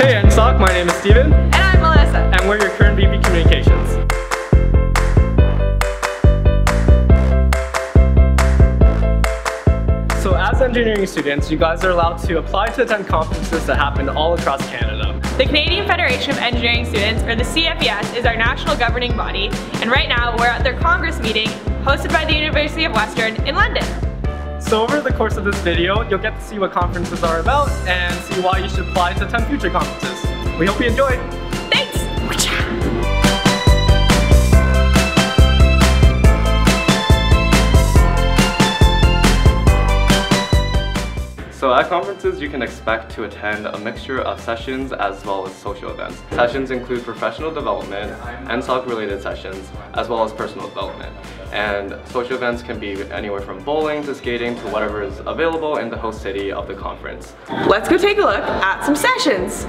Hey EngSoc, my name is Steven. And I'm Melissa. And we're your current VP Communications. So as engineering students, you guys are allowed to apply to attend conferences that happen all across Canada. The Canadian Federation of Engineering Students, or the CFES, is our national governing body, and right now we're at their Congress meeting hosted by the University of Western in London. So over the course of this video, you'll get to see what conferences are about and see why you should apply to attend future conferences. We hope you enjoy! Conferences, you can expect to attend a mixture of sessions as well as social events. Sessions include professional development, and EngSoc related sessions, as well as personal development. And social events can be anywhere from bowling to skating to whatever is available in the host city of the conference. Let's go take a look at some sessions.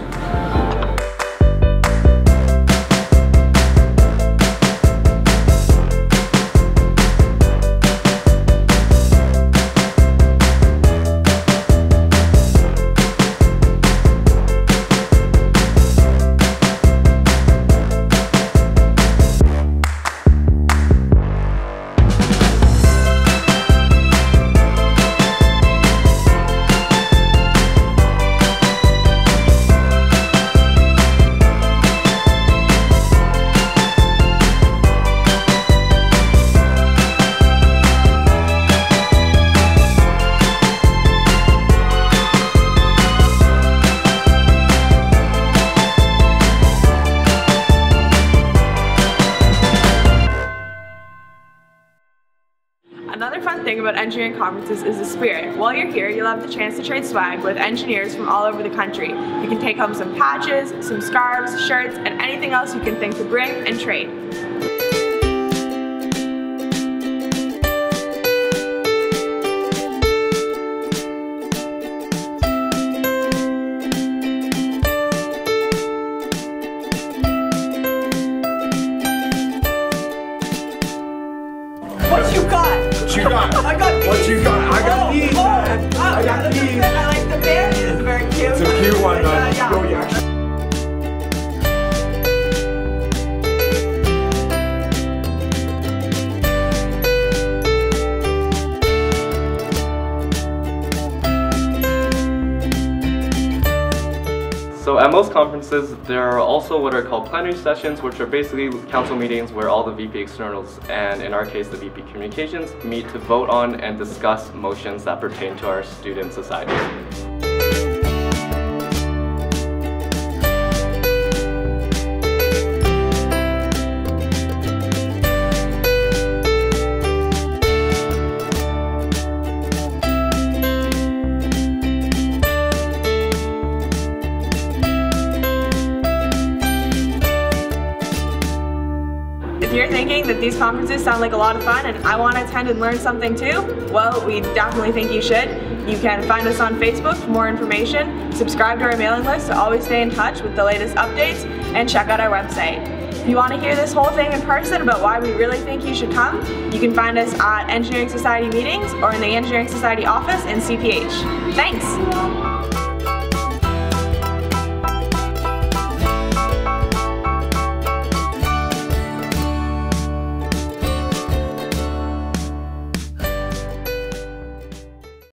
Another fun thing about engineering conferences is the spirit. While you're here, you'll have the chance to trade swag with engineers from all over the country. You can take home some patches, some scarves, shirts, and anything else you can think to bring and trade. You got? I got these. What you got? I got oh, these, oh. Oh, I got these. So at most conferences, there are also what are called plenary sessions, which are basically council meetings where all the VP externals, and in our case the VP communications, meet to vote on and discuss motions that pertain to our student society. If you're thinking that these conferences sound like a lot of fun and I want to attend and learn something too, well, we definitely think you should. You can find us on Facebook for more information, subscribe to our mailing list to always stay in touch with the latest updates, and check out our website. If you want to hear this whole thing in person about why we really think you should come, you can find us at Engineering Society meetings or in the Engineering Society office in CPH. Thanks!